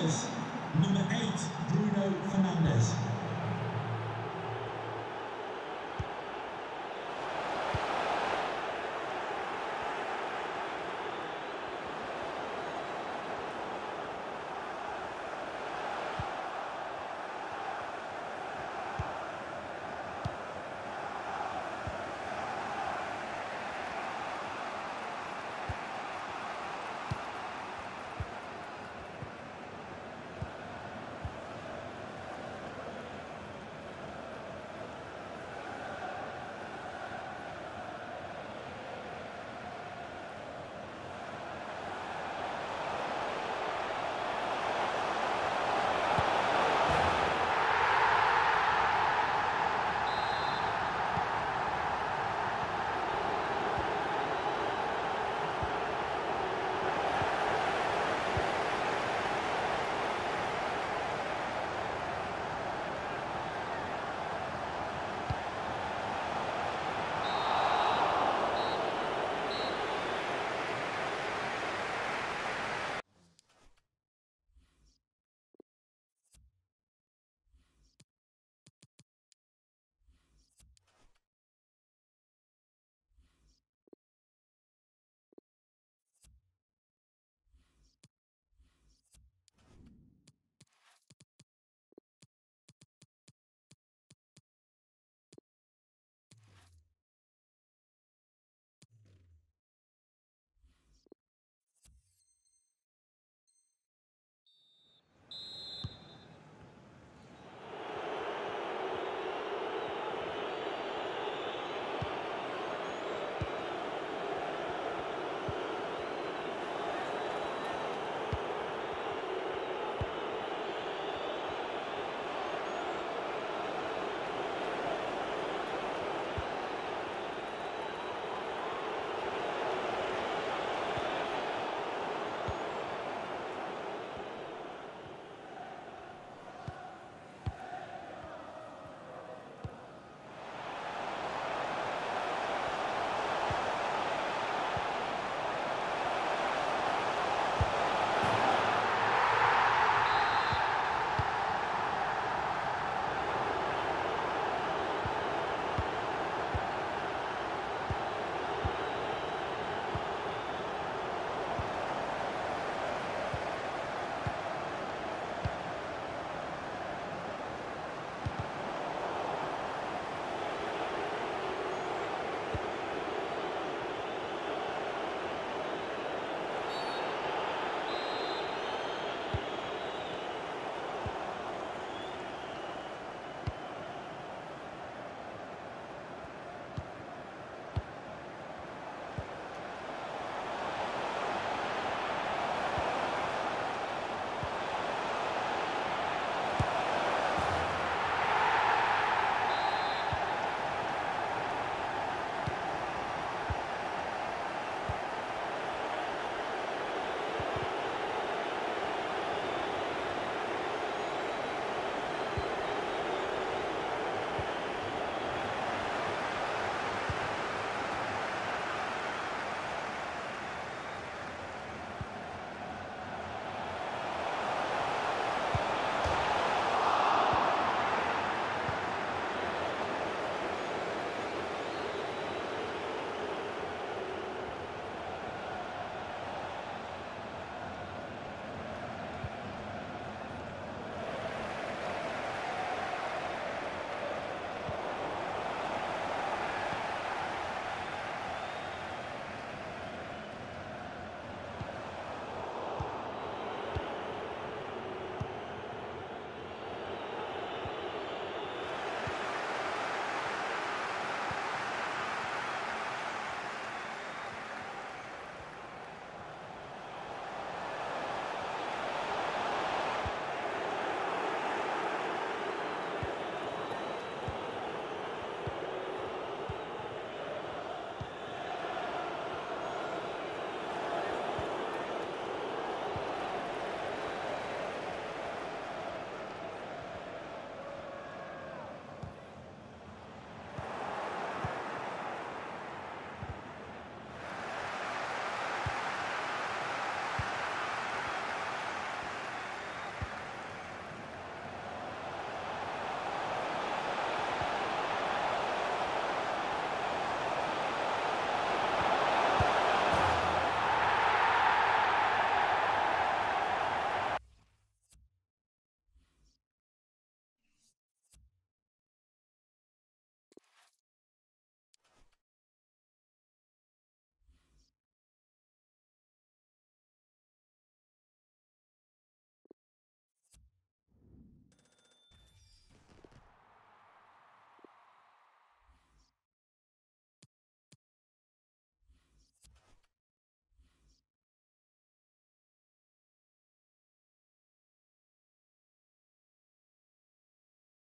Fernandez. Number eight, Bruno Fernandez.